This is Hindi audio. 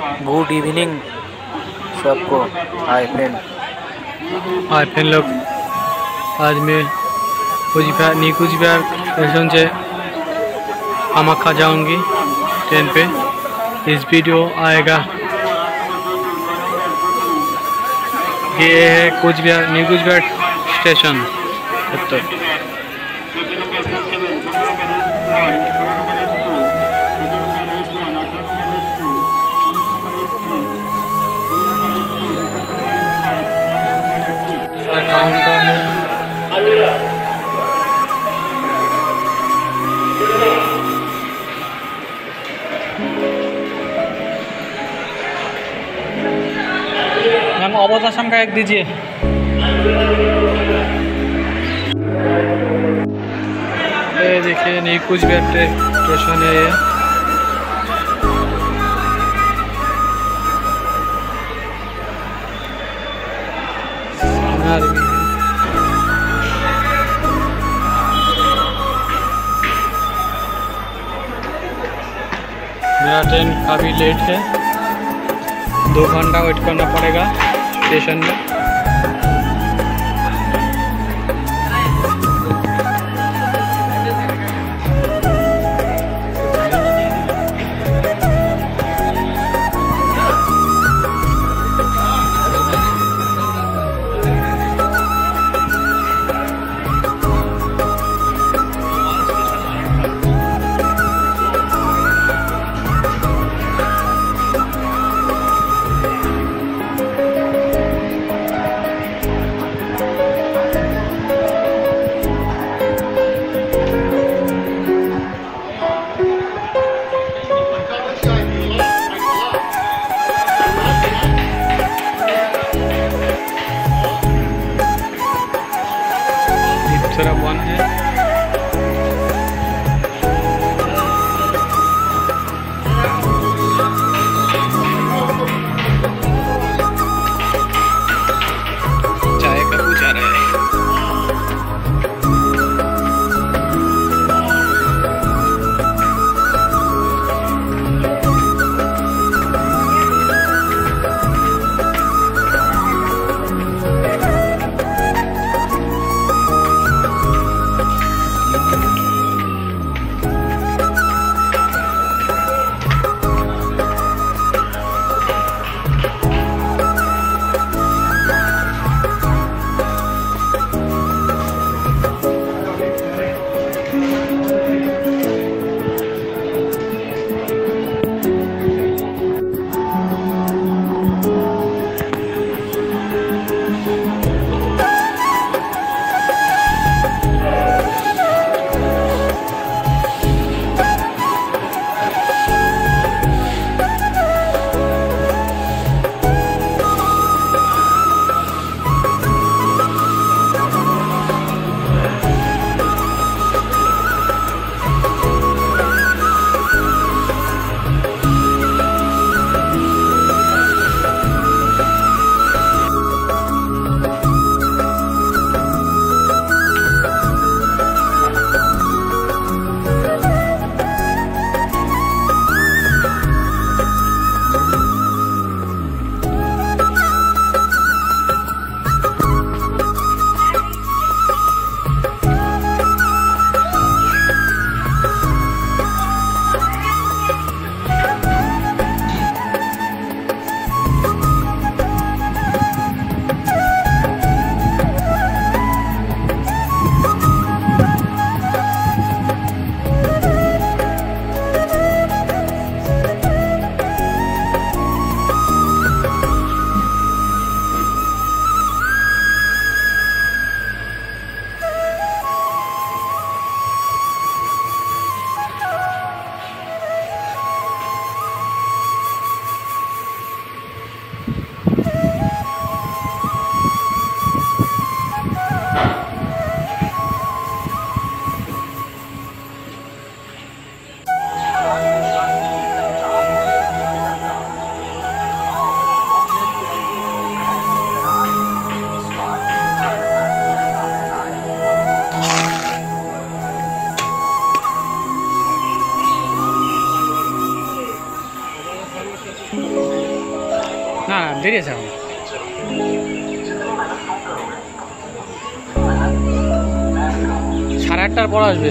गुड इवनिंग सबको हाय फ्रेंड हाय फ्रेंड लोग। आज मैं कुचबिहार न्यू कुचबिहार स्टेशन से कामाख्या जाऊँगी ट्रेन पे। इस वीडियो आएगा। ये है कुचबिहार न्यू कुचबिहार स्टेशन, उत्तर। मैम अवध का एक दीजिए। देखिए न्यू कुचबिहार स्टेशन है। ये। मेरा ट्रेन काफ़ी लेट है। दो घंटा वेट करना पड़ेगा। स्टेशन में। दूसरा वन है। দেরি আছে সাড়ে আটটার পর আসবে।